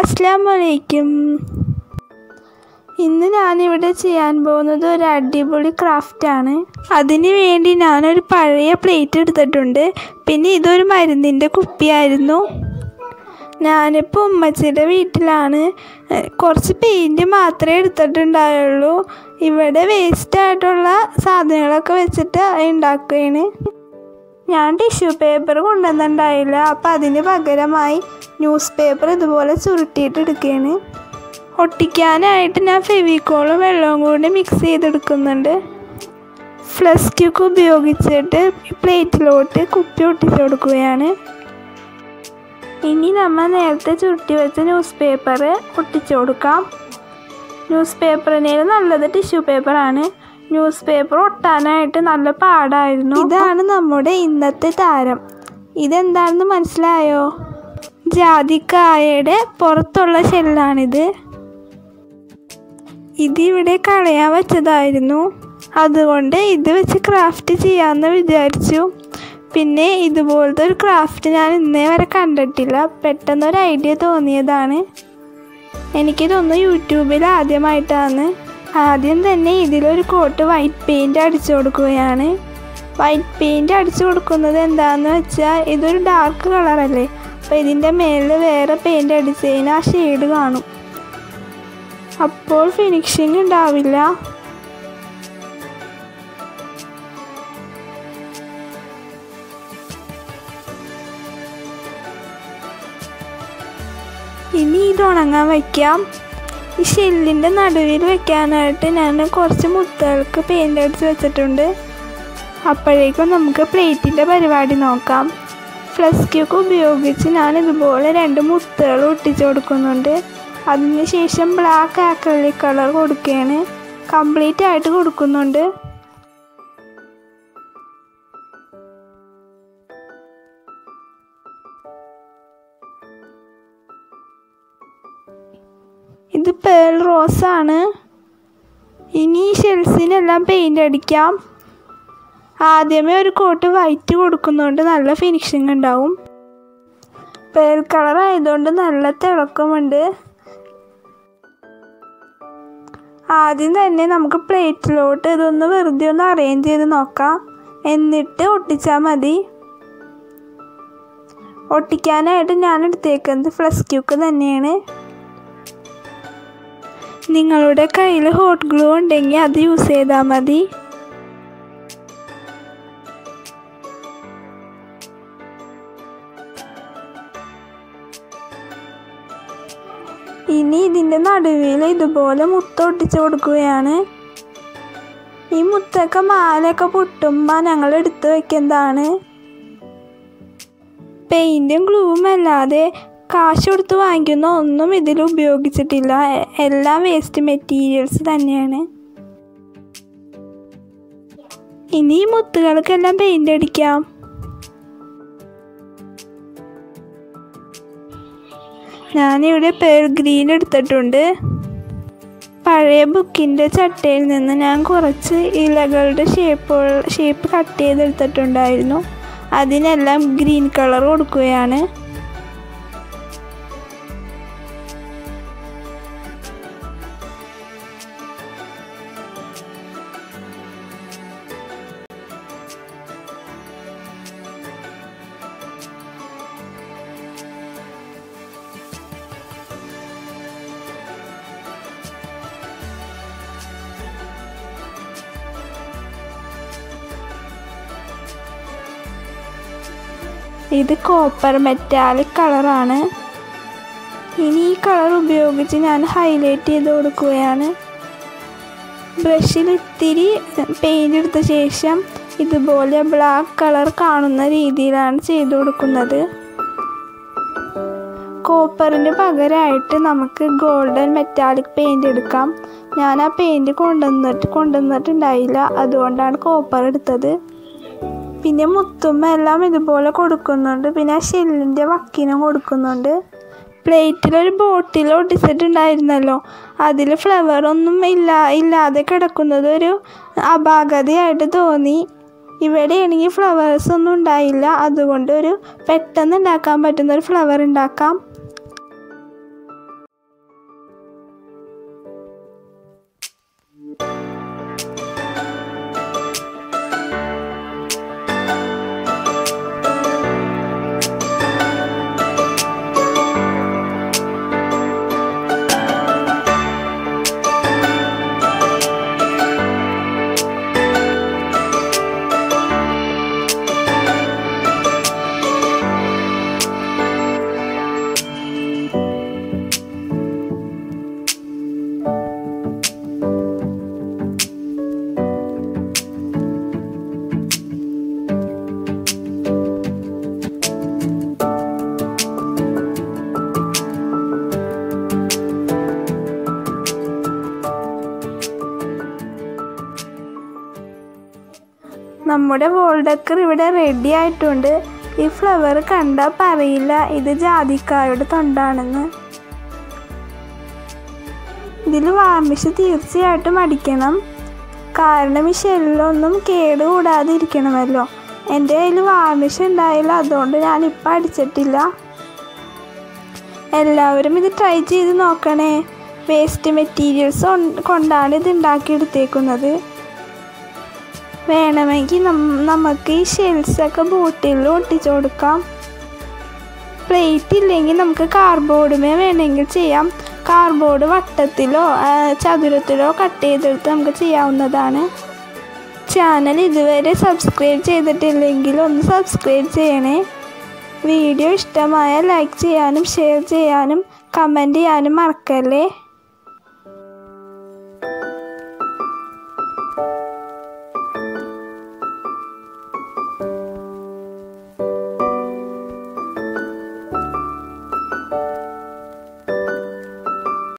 അസ്സാം വലൈക്കും ഇന്ന് ഞാനിവിടെ ചെയ്യാൻ പോകുന്നത് ഒരു അടിപൊളി ക്രാഫ്റ്റാണ് അതിന് വേണ്ടി ഞാനൊരു പഴയ പ്ലേറ്റ് എടുത്തിട്ടുണ്ട്. പിന്നെ ഇതൊരു മരുന്നിന്റെ കുപ്പിയായിരുന്നു. ഞാനിപ്പോൾ ഉമ്മച്ചിയുടെ വീട്ടിലാണ്. കുറച്ച് പെയിന്റ് മാത്രമേ എടുത്തിട്ടുണ്ടായുള്ളൂ. ഇവിടെ വേസ്റ്റ് ആയിട്ടുള്ള സാധനങ്ങളൊക്കെ വെച്ചിട്ട് ഉണ്ടാക്കുകയാണ്. ഞാൻ ടിഷ്യൂ പേപ്പർ കൊണ്ടുവന്നിട്ടുണ്ടായില്ല. അപ്പം അതിന് പകരമായി ന്യൂസ് പേപ്പർ ഇതുപോലെ ചുരുട്ടിയിട്ട് എടുക്കുകയാണ് ഒട്ടിക്കാനായിട്ട് ഞാൻ ഫെവിക്കോളും വെള്ളവും കൂടി മിക്സ് ചെയ്തെടുക്കുന്നുണ്ട്. ഫ്ലസ് ക്യൂക്ക് ഉപയോഗിച്ചിട്ട് പ്ലേറ്റിലോട്ട് കുപ്പി ഒട്ടിച്ചു കൊടുക്കുകയാണ് ഇനി നമ്മൾ നേരത്തെ ചുരുട്ടി വെച്ച ന്യൂസ് പേപ്പർ ഒട്ടിച്ചു കൊടുക്കാം ന്യൂസ് പേപ്പറിനേലും നല്ലത് ടിഷ്യൂ പേപ്പറാണ് ന്യൂസ് പേപ്പർ ഒട്ടാനായിട്ട് നല്ല പാടായിരുന്നു. ഇതാണ് നമ്മുടെ ഇന്നത്തെ താരം. ഇതെന്താണെന്ന് മനസ്സിലായോ? ജാതിക്കായയുടെ പുറത്തുള്ള ചെല്ലാണിത്. ഇതിവിടെ കളയാൻ വെച്ചതായിരുന്നു. അതുകൊണ്ട് ഇത് വെച്ച് ക്രാഫ്റ്റ് ചെയ്യാമെന്ന് വിചാരിച്ചു. പിന്നെ ഇതുപോലത്തെ ഒരു ക്രാഫ്റ്റ് ഞാൻ ഇന്നേ വരെ കണ്ടിട്ടില്ല. പെട്ടെന്നൊരു ഐഡിയ തോന്നിയതാണ്. എനിക്കിതൊന്ന് യൂട്യൂബിൽ ആദ്യമായിട്ടാണ്. ആദ്യം തന്നെ ഇതിലൊരു കോട്ട് വൈറ്റ് പെയിന്റ് അടിച്ചു കൊടുക്കുകയാണ്. വൈറ്റ് പെയിന്റ് അടിച്ചു കൊടുക്കുന്നത് എന്താണെന്ന് വെച്ചാൽ ഇതൊരു ഡാർക്ക് കളറല്ലേ അപ്പോൾ ഇതിന്റെ മേലിൽ വേറെ പെയിന്റ് അടിച്ചതിന് ആ ഷെയ്ഡ് കാണും. അപ്പോൾ ഫിനിഷിങ് ഉണ്ടാവില്ല. ഇനി ഇത് ഉണങ്ങാൻ വയ്ക്കാം ഈ ഷെല്ലിന്റെ നടുവിൽ വെക്കാനായിട്ട് ഞാൻ കുറച്ച് മുത്തുകൾക്ക് പെയിന്റ് അടിച്ച് വെച്ചിട്ടുണ്ട്. അപ്പോഴേക്കും നമുക്ക് പ്ലേറ്റിന്റെ പരിപാടി നോക്കാം. ഫ്ലസ്ക്യൊക്കെ ഉപയോഗിച്ച് ഞാൻ ഇതുപോലെ രണ്ട് മുത്തുകൾ ഒട്ടിച്ച് കൊടുക്കുന്നുണ്ട്. അതിന് ശേഷം ബ്ലാക്ക് ആക്രലിക് കളർ കൊടുക്കുകയാണ്. കംപ്ലീറ്റ് ആയിട്ട് കൊടുക്കുന്നുണ്ട്. ഇത് പേൾ റോസാണ് ഇനി ഈ ഷെൽസിനെല്ലാം പെയിന്റ് അടിക്കാം. ആദ്യമേ ഒരു കോട്ട് വൈറ്റ് കൊടുക്കുന്നതുകൊണ്ട് നല്ല ഫിനിഷിങ് ഉണ്ടാവും. പേൾ കളർ ആയതുകൊണ്ട് നല്ല തിളക്കമുണ്ട്. ആദ്യം തന്നെ നമുക്ക് പ്ലേറ്റിലോട്ട് ഇതൊന്ന് വെറുതെ ഒന്ന് അറേഞ്ച് ചെയ്ത് നോക്കാം. എന്നിട്ട് ഒട്ടിച്ചാൽ മതി. ഒട്ടിക്കാനായിട്ട് ഞാൻ എടുത്തേക്കുന്നത് ഫ്ലസ് ക്യൂക്ക് തന്നെയാണ്. നിങ്ങളുടെ കയ്യിൽ ഹോട്ട് ഗ്ലൂ ഉണ്ടെങ്കിൽ അത് യൂസ് ചെയ്താൽ മതി. ഇനി ഇതിന്റെ നടുവിൽ ഇതുപോലെ മുത്തൊട്ടിച്ച് കൊടുക്കുകയാണ്. ഈ മുത്തൊക്കെ മാലയൊക്കെ പൊട്ടുമ്പോൾ ഞങ്ങൾ എടുത്തു വെക്കുന്നതാണ്. പെയിന്റും ഗ്ലൂവും അല്ലാതെ കാശ് കൊടുത്ത് വാങ്ങിക്കുന്ന ഒന്നും ഇതിൽ ഉപയോഗിച്ചിട്ടില്ല. എല്ലാ വേസ്റ്റ് മെറ്റീരിയൽസ് തന്നെയാണ്. ഇനി ഈ മുത്തുകൾക്കെല്ലാം പെയിന്റ് അടിക്കാം. ഞാനിവിടെ പേൾ ഗ്രീൻ എടുത്തിട്ടുണ്ട്. പഴയ ബുക്കിന്റെ ചട്ടയിൽ നിന്ന് ഞാൻ കുറച്ച് ഇലകളുടെ ഷേപ്പ് ഷേപ്പ് കട്ട് ചെയ്തെടുത്തിട്ടുണ്ടായിരുന്നു. അതിനെല്ലാം ഗ്രീൻ കളർ കൊടുക്കുകയാണ്. ഇത് കോപ്പർ മെറ്റാലിക് കളറാണ് ഇനി ഈ കളർ ഉപയോഗിച്ച് ഞാൻ ഹൈലൈറ്റ് ചെയ്ത് കൊടുക്കുകയാണ്. ബ്രഷിൽ ഇത്തിരി പെയിന്റ് എടുത്ത ശേഷം ഇതുപോലെ ബ്ലാക്ക് കളർ കാണുന്ന രീതിയിലാണ് ചെയ്തു കൊടുക്കുന്നത്. കോപ്പറിന് പകരമായിട്ട് നമുക്ക് ഗോൾഡൻ മെറ്റാലിക് പെയിന്റ് എടുക്കാം. ഞാൻ ആ പെയിന്റ് കൊണ്ടുവന്നിട്ട് കൊണ്ടുവന്നിട്ടുണ്ടായില്ല. അതുകൊണ്ടാണ് കോപ്പർ എടുത്തത്. പിന്നെ മുത്തുമ്മ എല്ലാം ഇതുപോലെ കൊടുക്കുന്നുണ്ട്. പിന്നെ ആ ഷെല്ലിന്റെ വക്കിനും കൊടുക്കുന്നുണ്ട്. പ്ലേറ്റിലൊരു ബോട്ടിൽ ഒട്ടിച്ചിട്ടുണ്ടായിരുന്നല്ലോ. അതിൽ ഫ്ലവറൊന്നും ഇല്ല ഇല്ലാതെ കിടക്കുന്നത് ഒരു അപാകതയായിട്ട് തോന്നി. ഇവിടെയാണെങ്കിൽ ഫ്ലവേഴ്സ് ഒന്നും ഉണ്ടായില്ല. അതുകൊണ്ട് ഒരു പെട്ടെന്ന് ഉണ്ടാക്കാൻ പറ്റുന്ന ഒരു ഫ്ലവർ ഉണ്ടാക്കാം. നമ്മുടെ വോൾഡക്കർ ഇവിടെ റെഡി ആയിട്ടുണ്ട്. ഈ ഫ്ലവർ കണ്ടാൽ പറയില്ല ഇത് ജാതിക്കായുടെ തൊണ്ടാണെന്ന്. ഇതിൽ വാർണിഷ് തീർച്ചയായിട്ടും അടിക്കണം. കാരണം ഈ ഷെല്ലൊന്നും കേടുകൂടാതെ ഇരിക്കണമല്ലോ എന്റെ കയ്യിൽ വാർണിഷ് ഉണ്ടായില്ല അതുകൊണ്ട് ഞാനിപ്പോൾ അടിച്ചിട്ടില്ല. എല്ലാവരും ഇത് ട്രൈ ചെയ്ത് നോക്കണേ. വേസ്റ്റ് മെറ്റീരിയൽസ് കൊണ്ടാണ് ഇത് ഉണ്ടാക്കിയെടുത്തേക്കുന്നത് വേണമെങ്കിൽ നമുക്ക് ഈ ഷെൽസൊക്കെ ബോട്ടിലിൽ ഒട്ടിച്ചു കൊടുക്കാം. പ്ലേറ്റ് ഇല്ലെങ്കിൽ നമുക്ക് കാർഡ്ബോർഡുമേ വേണമെങ്കിൽ ചെയ്യാം. കാർഡ്ബോർഡ് വട്ടത്തിലോ ചതുരത്തിലോ കട്ട് ചെയ്തെടുത്ത് നമുക്ക് ചെയ്യാവുന്നതാണ്. ചാനൽ ഇതുവരെ സബ്സ്ക്രൈബ് ചെയ്തിട്ടില്ലെങ്കിൽ ഒന്ന് സബ്സ്ക്രൈബ് ചെയ്യണേ. വീഡിയോ ഇഷ്ടമായ ലൈക്ക് ചെയ്യാനും ഷെയർ ചെയ്യാനും കമന്റ് ചെയ്യാനും മറക്കല്ലേ?